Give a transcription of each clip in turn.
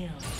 Kill.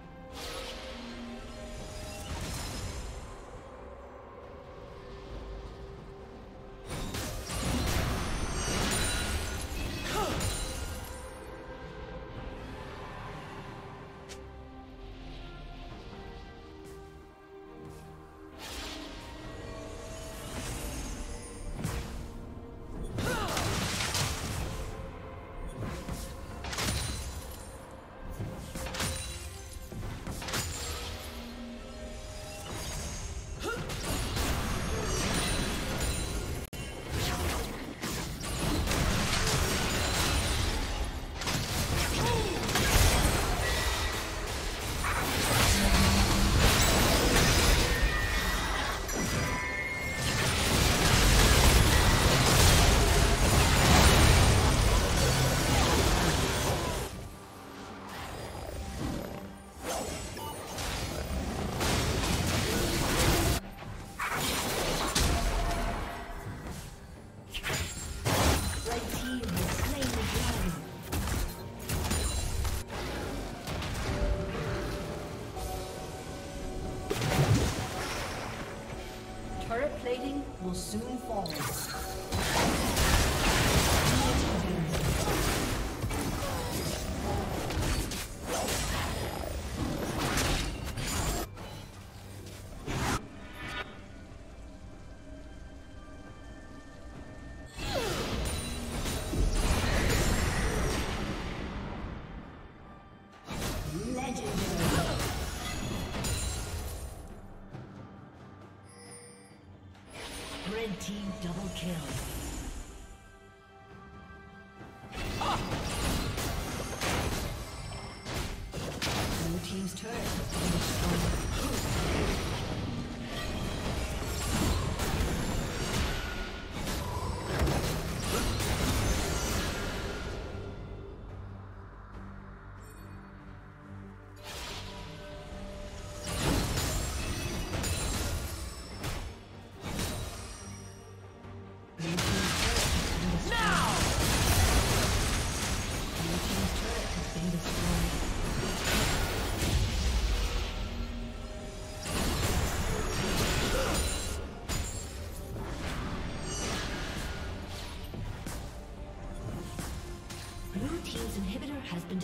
soon turret.